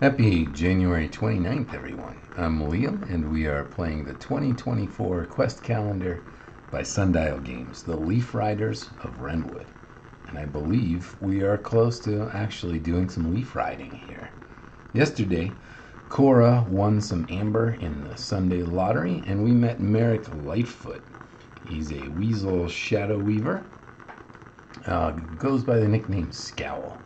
Happy January 29th, everyone. I'm Liam, and we are playing the 2024 Quest Calendar by Sundial Games, the Leaf Riders of Wrenwood. And I believe we are close to actually doing some leaf riding here. Yesterday, Cora won some amber in the Sunday lottery, and we met Merrik Lightfoot. He's a weasel shadow weaver, uh, goes by the nickname Scowl.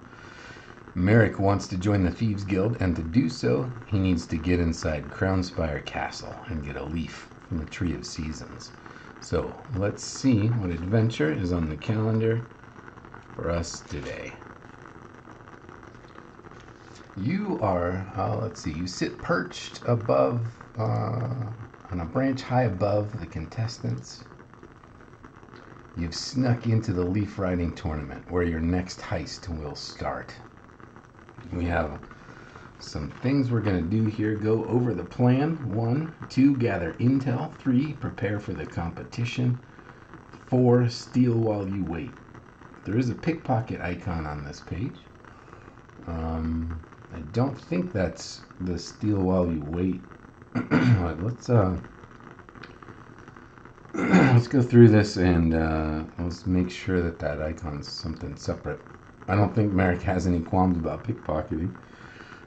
Merrik wants to join the Thieves Guild, and to do so, he needs to get inside Crownspire Castle and get a leaf from the Tree of Seasons. So let's see what adventure is on the calendar for us today. You are, uh, let's see, you sit perched above, uh, on a branch high above the contestants. You've snuck into the leaf riding tournament where your next heist will start we have some things we're going to do here. Go over the plan. One two gather intel. Three prepare for the competition. Four steal while you wait. There is a pickpocket icon on this page. Um, i don't think that's the steal while you wait. Let's uh let's go through this and uh, let's make sure that that icon's something separate I don't think Merrik has any qualms about pickpocketing.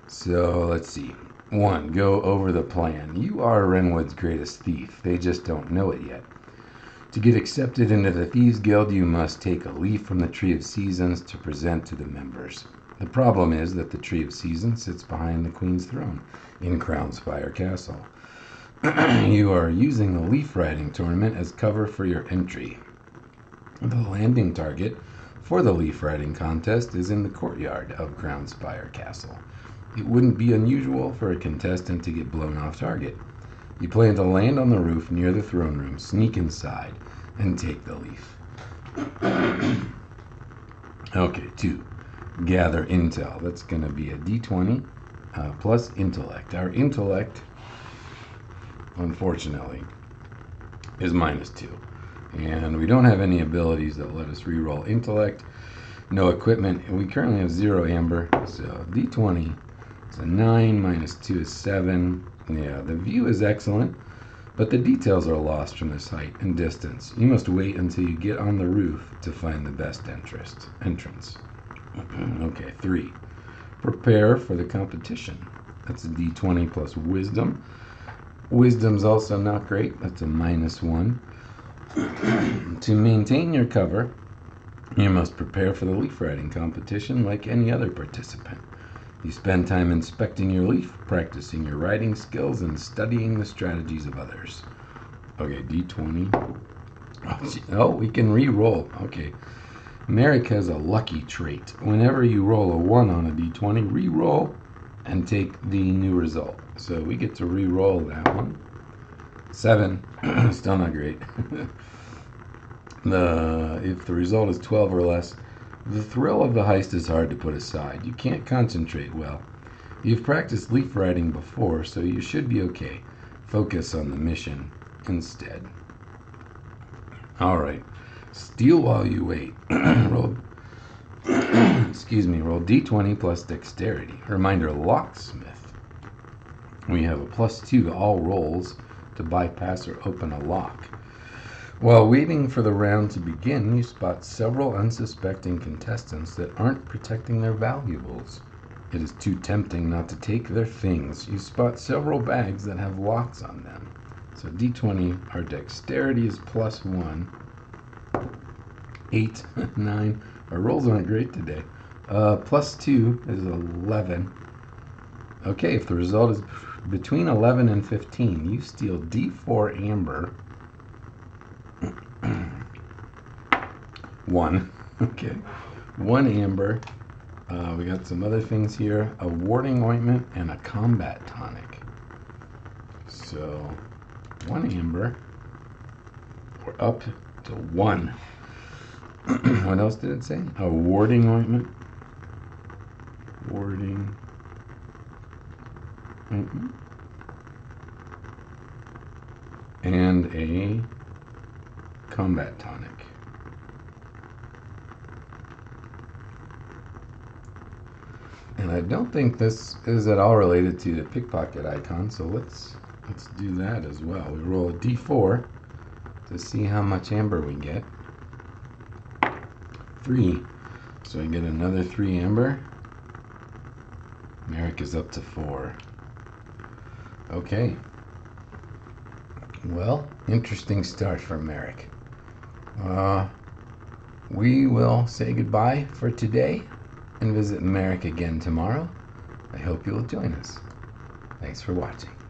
So let's see. One, go over the plan. You are Wrenwood's greatest thief. They just don't know it yet. To get accepted into the Thieves Guild, you must take a leaf from the Tree of Seasons to present to the members. The problem is that the Tree of Seasons sits behind the Queen's throne in Crownspire Castle. you are using the leaf riding tournament as cover for your entry. The landing target for the leaf riding contest is in the courtyard of Crownspire Castle. It wouldn't be unusual for a contestant to get blown off target. You plan to land on the roof near the throne room, sneak inside, and take the leaf. okay, two. Gather intel. That's going to be a d20 uh, plus intellect. Our intellect, unfortunately, is minus two. And we don't have any abilities that let us reroll intellect. No equipment. And we currently have zero amber. So d20 is a 9 minus 2 is 7. Yeah, the view is excellent, but the details are lost from this height and distance. You must wait until you get on the roof to find the best entrance. entrance. okay, 3. Prepare for the competition. That's a d20 plus wisdom. Wisdom's also not great. That's a minus 1 to maintain your cover, you must prepare for the leaf riding competition like any other participant. You spend time inspecting your leaf, practicing your riding skills, and studying the strategies of others. Okay, D20. Oh, oh we can re-roll. Okay. Merrik has a lucky trait. Whenever you roll a 1 on a D20, re-roll and take the new result. So we get to re-roll that one. Seven, still not great. the if the result is 12 or less, the thrill of the heist is hard to put aside. You can't concentrate well. You've practiced leaf riding before, so you should be okay. Focus on the mission instead. All right. Steal while you wait. roll. excuse me. Roll d20 plus dexterity. Reminder: locksmith. We have a plus two to all rolls to bypass or open a lock. While waiting for the round to begin, you spot several unsuspecting contestants that aren't protecting their valuables. It is too tempting not to take their things. You spot several bags that have locks on them. So d20, our dexterity is plus 1. 8, 9. Our rolls aren't great today. Uh, plus 2 is 11. Okay, if the result is between 11 and 15, you steal D4 amber. One. Okay. One amber. Uh, we got some other things here a warding ointment and a combat tonic. So, one amber. We're up to one. what else did it say? A warding ointment. Warding. Mm-hmm. And a combat tonic. And I don't think this is at all related to the pickpocket icon, so let's let's do that as well. We roll a d4 to see how much amber we get. Three. So I get another three amber. Merrik is up to four. Okay. Well, interesting start for Merrik. Uh, we will say goodbye for today and visit Merrik again tomorrow. I hope you will join us. Thanks for watching.